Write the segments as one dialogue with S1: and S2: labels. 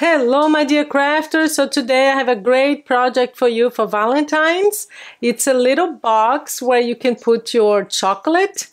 S1: Hello, my dear crafters. So today I have a great project for you for Valentine's. It's a little box where you can put your chocolate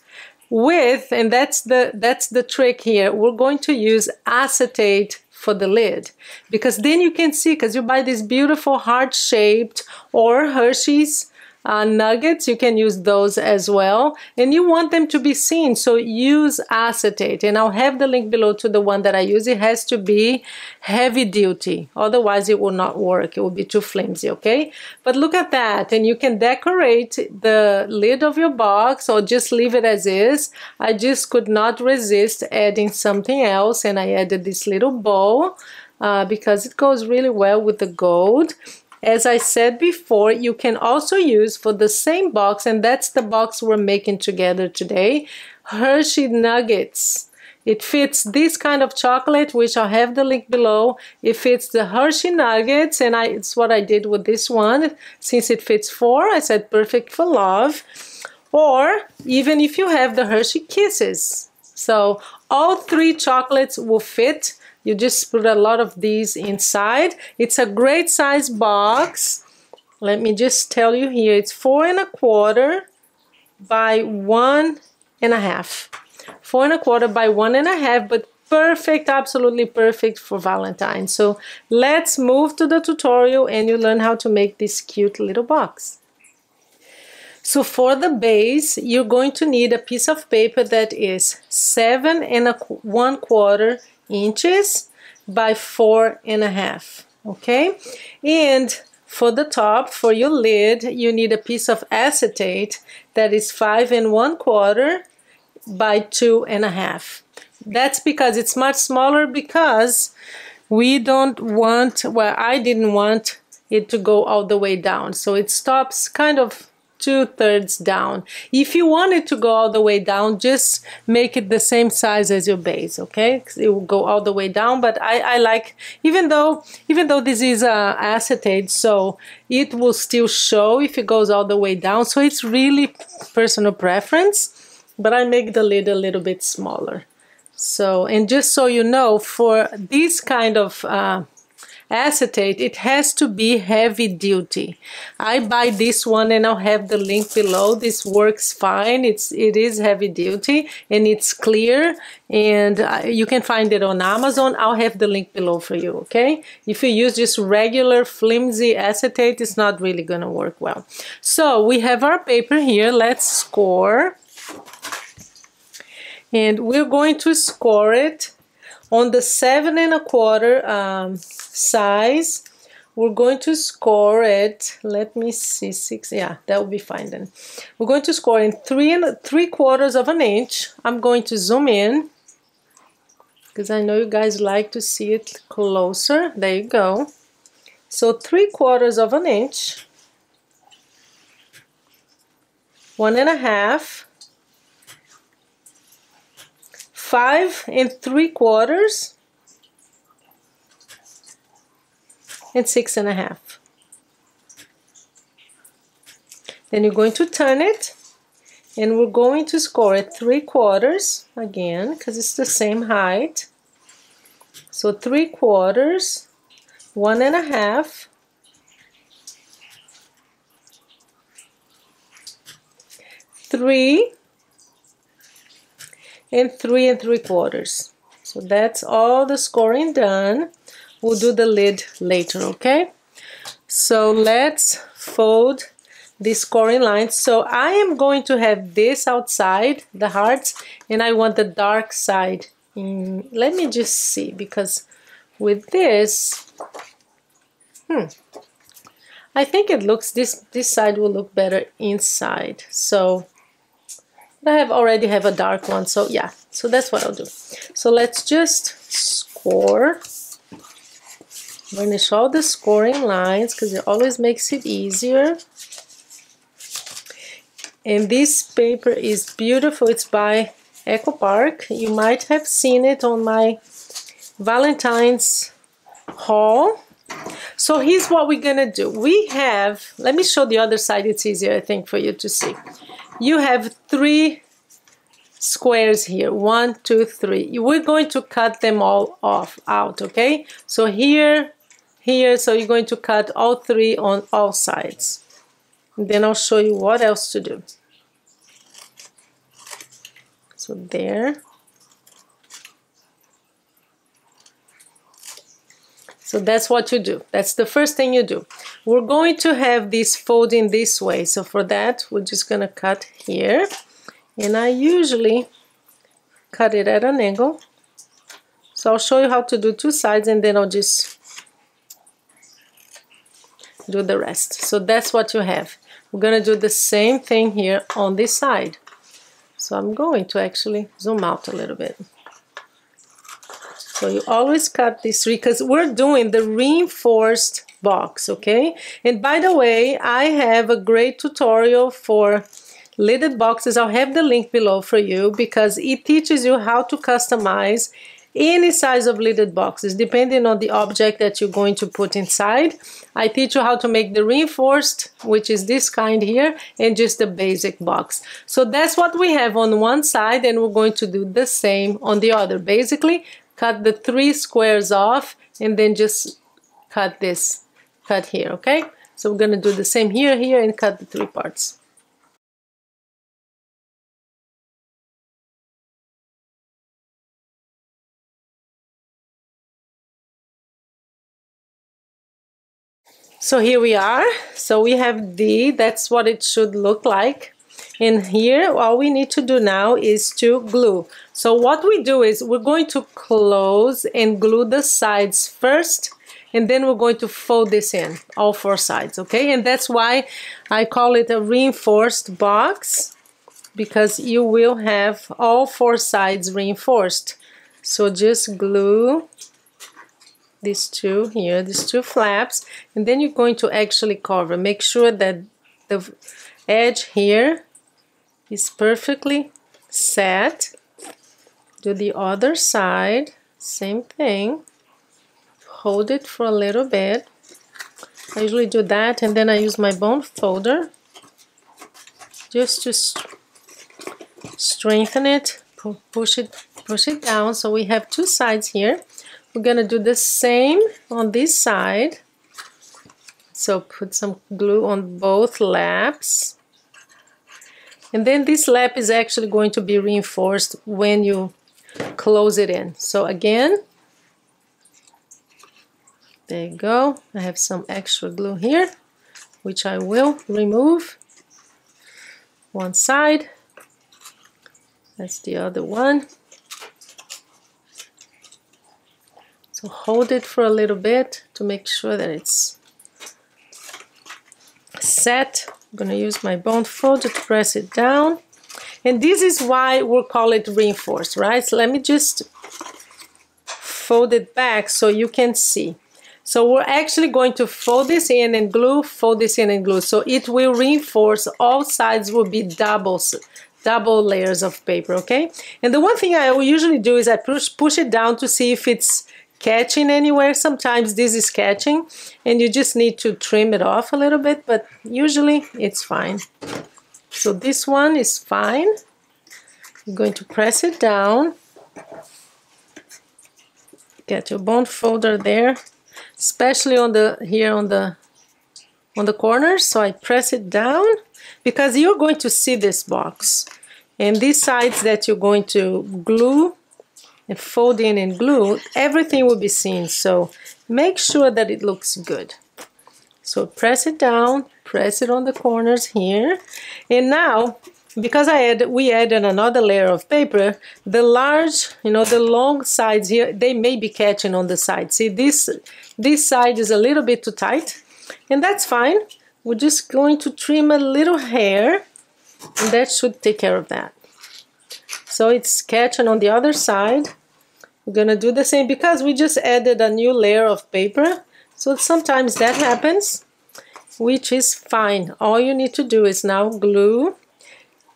S1: with, and that's the, that's the trick here. We're going to use acetate for the lid because then you can see because you buy this beautiful heart shaped or Hershey's uh, nuggets, you can use those as well. And you want them to be seen, so use acetate. And I'll have the link below to the one that I use. It has to be heavy duty, otherwise it will not work. It will be too flimsy, okay? But look at that, and you can decorate the lid of your box or just leave it as is. I just could not resist adding something else, and I added this little bow uh, because it goes really well with the gold. As I said before, you can also use for the same box, and that's the box we're making together today, Hershey Nuggets. It fits this kind of chocolate, which I'll have the link below. It fits the Hershey Nuggets, and I, it's what I did with this one. Since it fits four, I said perfect for love. Or even if you have the Hershey Kisses. So all three chocolates will fit you just put a lot of these inside. It's a great size box. Let me just tell you here, it's four and a quarter by one and a half. Four and a quarter by one and a half, but perfect, absolutely perfect for Valentine's. So let's move to the tutorial and you learn how to make this cute little box. So for the base, you're going to need a piece of paper that is seven and a one quarter inches by four and a half okay? And for the top for your lid you need a piece of acetate that is five and one quarter by two and a half. That's because it's much smaller because we don't want well I didn't want it to go all the way down. So it stops kind of two thirds down. If you want it to go all the way down, just make it the same size as your base, okay? It will go all the way down, but I, I like, even though, even though this is uh, acetate, so it will still show if it goes all the way down. So it's really personal preference, but I make the lid a little bit smaller. So, and just so you know, for this kind of uh, acetate, it has to be heavy duty. I buy this one and I'll have the link below. This works fine. It's, it is heavy duty and it's clear and you can find it on Amazon. I'll have the link below for you, okay? If you use just regular flimsy acetate, it's not really gonna work well. So we have our paper here. Let's score. And we're going to score it on the seven and a quarter um, size we're going to score it. Let me see six yeah that will be fine then. We're going to score in three and three quarters of an inch. I'm going to zoom in because I know you guys like to see it closer. There you go. So three quarters of an inch. One and a half five and three quarters and six and a half. Then you're going to turn it and we're going to score it three quarters again because it's the same height. So three quarters one and a half three and three and three quarters. So that's all the scoring done. We'll do the lid later, okay? So let's fold the scoring lines. So I am going to have this outside, the hearts, and I want the dark side. Let me just see, because with this, hmm, I think it looks, this, this side will look better inside. So I have already have a dark one so yeah. So that's what I'll do. So let's just score. Finish all the scoring lines because it always makes it easier. And this paper is beautiful. It's by Echo Park. You might have seen it on my Valentine's haul. So here's what we're gonna do. We have let me show the other side. It's easier I think for you to see you have three squares here. One two three. We're going to cut them all off out okay? So here here so you're going to cut all three on all sides. And then I'll show you what else to do. So there So that's what you do. That's the first thing you do. We're going to have this folding this way. So for that, we're just going to cut here. And I usually cut it at an angle. So I'll show you how to do two sides and then I'll just do the rest. So that's what you have. We're going to do the same thing here on this side. So I'm going to actually zoom out a little bit. So you always cut these three because we're doing the reinforced box, okay? And by the way, I have a great tutorial for lidded boxes. I'll have the link below for you because it teaches you how to customize any size of lidded boxes depending on the object that you're going to put inside. I teach you how to make the reinforced, which is this kind here, and just the basic box. So that's what we have on one side and we're going to do the same on the other. Basically, cut the three squares off and then just cut this cut here okay so we're gonna do the same here here and cut the three parts So here we are. So we have D, that's what it should look like. And here, all we need to do now is to glue. So what we do is we're going to close and glue the sides first, and then we're going to fold this in, all four sides, okay? And that's why I call it a reinforced box, because you will have all four sides reinforced. So just glue these two here, these two flaps, and then you're going to actually cover. Make sure that the edge here is perfectly set. Do the other side, same thing. Hold it for a little bit. I usually do that and then I use my bone folder just to st strengthen it, push it, push it down. So we have two sides here. We're gonna do the same on this side. So put some glue on both laps. And then this lap is actually going to be reinforced when you close it in. So again, there you go. I have some extra glue here, which I will remove. One side. That's the other one. So hold it for a little bit to make sure that it's set I'm to use my bone folder to press it down. And this is why we'll call it reinforced, right? So let me just fold it back so you can see. So we're actually going to fold this in and glue, fold this in and glue. So it will reinforce, all sides will be doubles, double layers of paper, okay? And the one thing I will usually do is I push, push it down to see if it's catching anywhere. Sometimes this is catching and you just need to trim it off a little bit, but usually it's fine. So this one is fine. I'm going to press it down. Get your bone folder there, especially on the here on the on the corners. So I press it down because you're going to see this box. And these sides that you're going to glue and fold in and glue, everything will be seen. So make sure that it looks good. So press it down, press it on the corners here. And now, because I had, we added another layer of paper, the large, you know, the long sides here, they may be catching on the side. See, this, this side is a little bit too tight, and that's fine. We're just going to trim a little hair, and that should take care of that. So it's catching on the other side. We're gonna do the same because we just added a new layer of paper. So sometimes that happens, which is fine. All you need to do is now glue.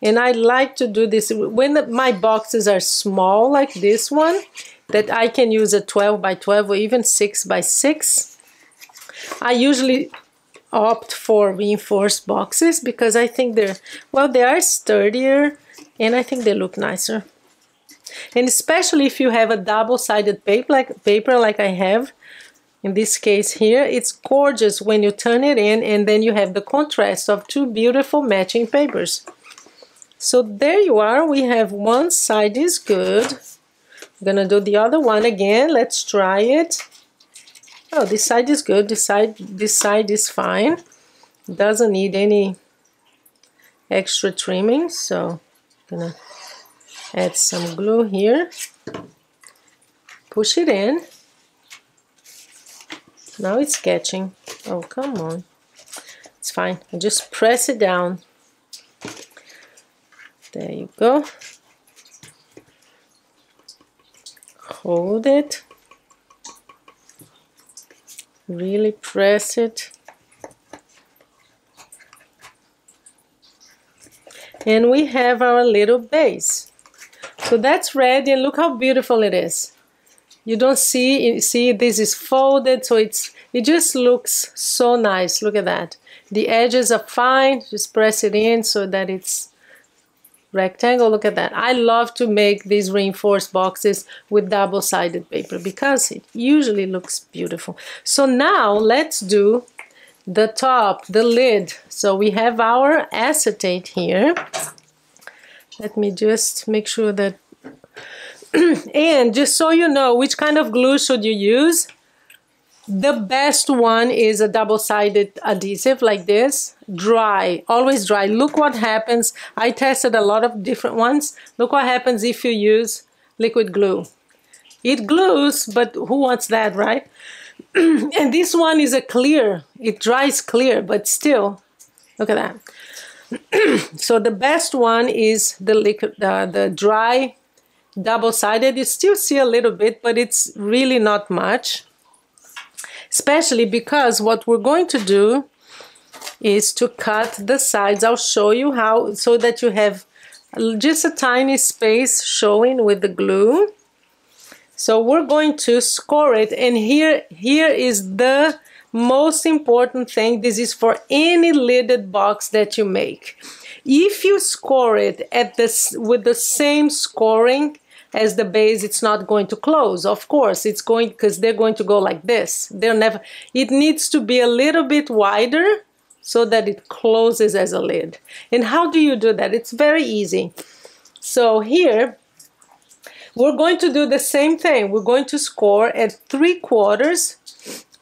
S1: And I like to do this when my boxes are small like this one, that I can use a 12 by 12 or even 6 by 6. I usually opt for reinforced boxes because I think they're, well, they are sturdier and I think they look nicer. And especially if you have a double-sided paper like, paper like I have, in this case here, it's gorgeous when you turn it in and then you have the contrast of two beautiful matching papers. So there you are, we have one side is good. I'm gonna do the other one again, let's try it. Oh, this side is good, this side, this side is fine. Doesn't need any extra trimming, so gonna add some glue here. Push it in. Now it's catching. Oh, come on. It's fine. I just press it down. There you go. Hold it. Really press it. And we have our little base. So that's ready and look how beautiful it is. You don't see see this is folded so it's it just looks so nice. Look at that. The edges are fine just press it in so that it's rectangle. Look at that. I love to make these reinforced boxes with double-sided paper because it usually looks beautiful. So now let's do the top the lid. So we have our acetate here let me just make sure that and just so you know which kind of glue should you use, the best one is a double-sided adhesive like this, dry, always dry. Look what happens. I tested a lot of different ones. Look what happens if you use liquid glue. It glues, but who wants that, right? and this one is a clear. It dries clear, but still, look at that. so the best one is the liquid, uh, the dry double-sided. You still see a little bit but it's really not much especially because what we're going to do is to cut the sides. I'll show you how so that you have just a tiny space showing with the glue. So we're going to score it and here here is the most important thing this is for any lidded box that you make. If you score it at this with the same scoring as the base it's not going to close. Of course it's going because they're going to go like this. They're never it needs to be a little bit wider so that it closes as a lid. And how do you do that? It's very easy. So here we're going to do the same thing. We're going to score at three quarters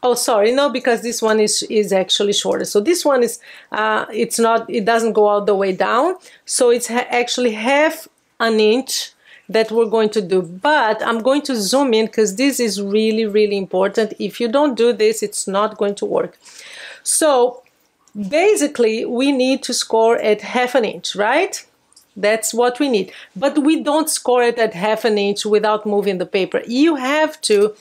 S1: oh sorry. No because this one is is actually shorter. So this one is uh, it's not it doesn't go all the way down. So it's ha actually half an inch that we're going to do. But I'm going to zoom in because this is really really important. If you don't do this it's not going to work. So basically we need to score at half an inch right? That's what we need. But we don't score it at half an inch without moving the paper. You have to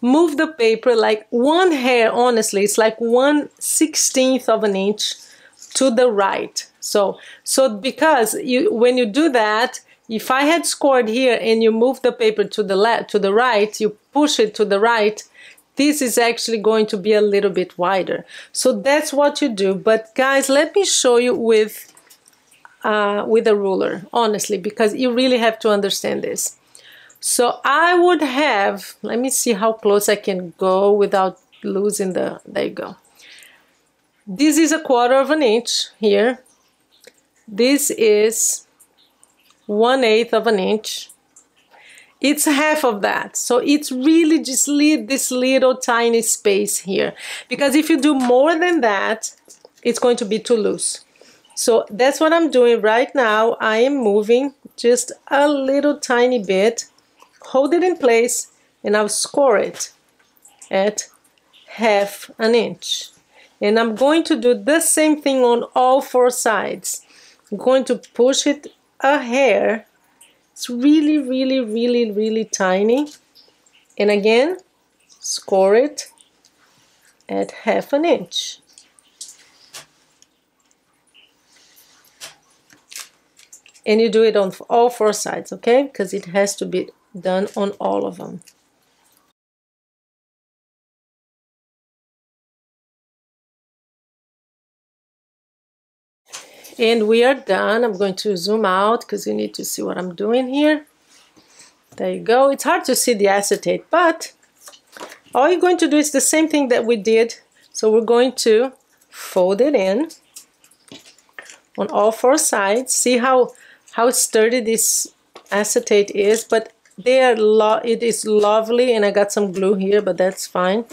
S1: move the paper like one hair honestly it's like one sixteenth of an inch to the right so so because you when you do that if I had scored here and you move the paper to the left, to the right, you push it to the right, this is actually going to be a little bit wider. So that's what you do. But guys, let me show you with, uh, with a ruler, honestly, because you really have to understand this. So I would have, let me see how close I can go without losing the, there you go. This is a quarter of an inch here. This is one eighth of an inch. It's half of that. So it's really just this little tiny space here. Because if you do more than that, it's going to be too loose. So that's what I'm doing right now. I am moving just a little tiny bit, hold it in place, and I'll score it at half an inch. And I'm going to do the same thing on all four sides. I'm going to push it a hair. It's really, really, really, really tiny. And again, score it at half an inch. And you do it on all four sides, okay? Because it has to be done on all of them. And we are done. I'm going to zoom out because you need to see what I'm doing here. There you go. It's hard to see the acetate, but all you're going to do is the same thing that we did. So we're going to fold it in on all four sides. See how, how sturdy this acetate is, but they are lo it is lovely and I got some glue here, but that's fine.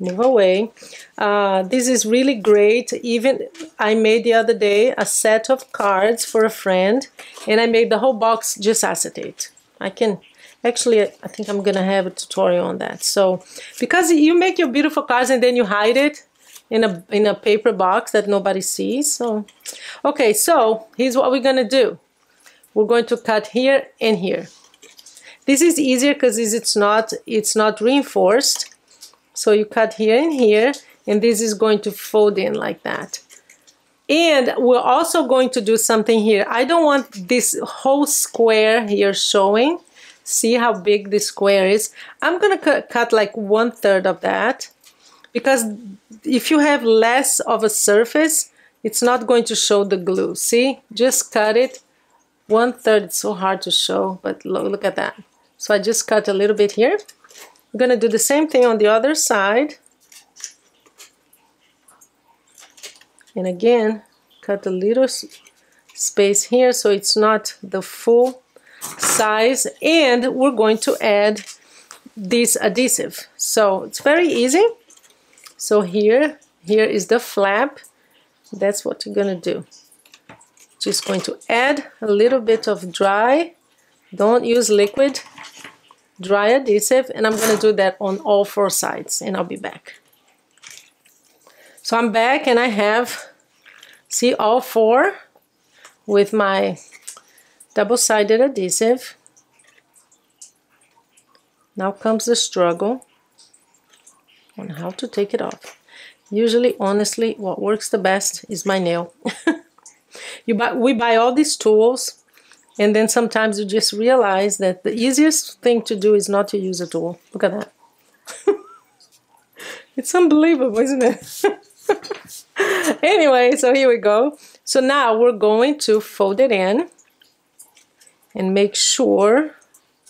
S1: Move away. Uh, this is really great. Even I made the other day a set of cards for a friend and I made the whole box just acetate. I can actually I think I'm gonna have a tutorial on that. So because you make your beautiful cards and then you hide it in a in a paper box that nobody sees. So okay, so here's what we're gonna do. We're going to cut here and here. This is easier because it's not it's not reinforced. So you cut here and here, and this is going to fold in like that. And we're also going to do something here. I don't want this whole square here showing. See how big this square is? I'm gonna cut, cut like one third of that because if you have less of a surface, it's not going to show the glue. See, just cut it one third. It's so hard to show, but look, look at that. So I just cut a little bit here. I'm gonna do the same thing on the other side. And again, cut a little space here so it's not the full size. And we're going to add this adhesive. So it's very easy. So here, here is the flap. That's what you're gonna do. Just going to add a little bit of dry. Don't use liquid dry adhesive and I'm going to do that on all four sides and I'll be back. So I'm back and I have, see all four with my double-sided adhesive. Now comes the struggle on how to take it off. Usually, honestly, what works the best is my nail. you buy, we buy all these tools and then sometimes you just realize that the easiest thing to do is not to use a tool. Look at that. it's unbelievable, isn't it? anyway, so here we go. So now we're going to fold it in and make sure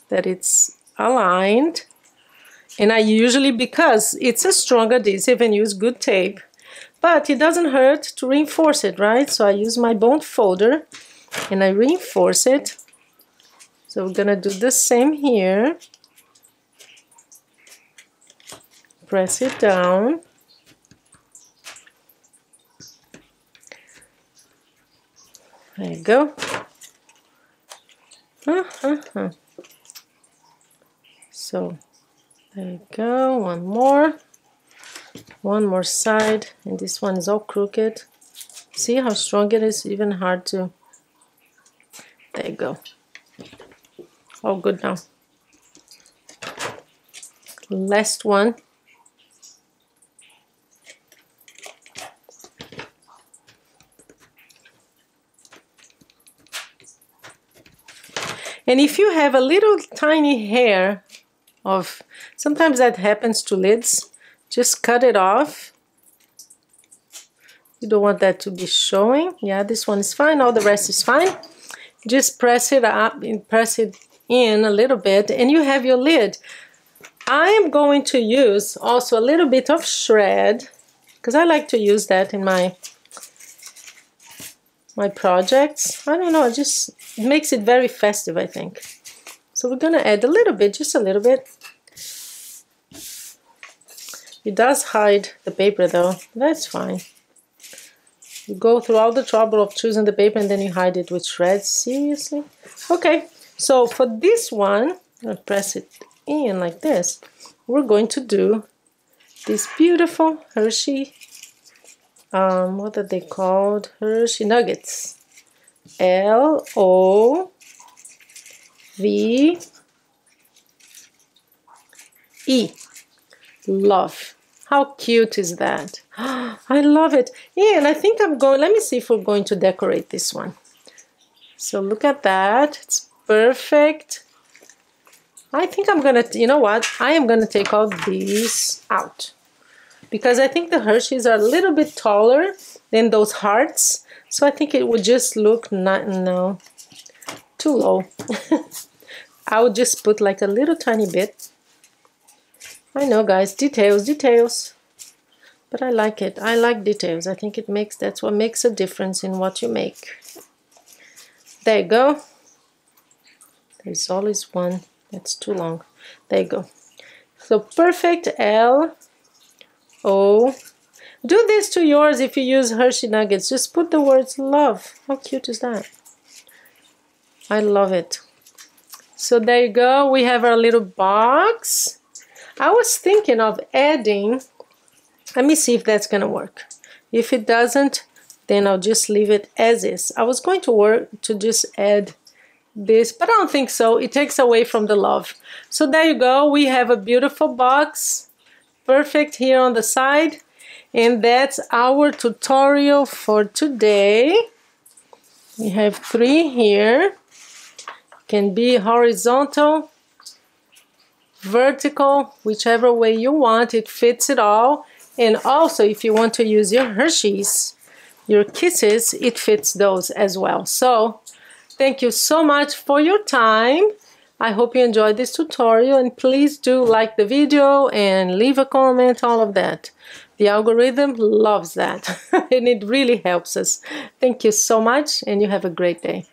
S1: that it's aligned. And I usually, because it's a strong adhesive and use good tape, but it doesn't hurt to reinforce it, right? So I use my bone folder and I reinforce it. So we're gonna do the same here. Press it down. There you go. Uh -huh. So there you go, one more. One more side, and this one is all crooked. See how strong it is, even hard to there you go. All good now. Last one. And if you have a little tiny hair of, sometimes that happens to lids, just cut it off. You don't want that to be showing. Yeah, this one is fine. All the rest is fine just press it up and press it in a little bit and you have your lid. I am going to use also a little bit of shred because I like to use that in my my projects. I don't know, it just it makes it very festive, I think. So we're gonna add a little bit, just a little bit. It does hide the paper though, that's fine. You go through all the trouble of choosing the paper and then you hide it with shreds. Seriously? Okay, so for this one, i press it in like this. We're going to do this beautiful Hershey, um, what are they called? Hershey Nuggets. L O V E. Love. How cute is that? I love it. Yeah, and I think I'm going, let me see if we're going to decorate this one. So look at that. It's perfect. I think I'm going to, you know what? I am going to take all these out. Because I think the Hershey's are a little bit taller than those hearts. So I think it would just look not no too low. I would just put like a little tiny bit. I know guys, details, details. But I like it. I like details. I think it makes that's what makes a difference in what you make. There you go. There's always one that's too long. There you go. So perfect L O. Do this to yours if you use Hershey Nuggets. Just put the words love. How cute is that? I love it. So there you go. We have our little box. I was thinking of adding, let me see if that's going to work. If it doesn't, then I'll just leave it as is. I was going to work to just add this, but I don't think so. It takes away from the love. So there you go. We have a beautiful box. Perfect here on the side. And that's our tutorial for today. We have three here. Can be horizontal, vertical, whichever way you want. It fits it all. And also, if you want to use your Hershey's, your Kisses, it fits those as well. So Thank you so much for your time. I hope you enjoyed this tutorial and please do like the video and leave a comment, all of that. The algorithm loves that and it really helps us. Thank you so much and you have a great day.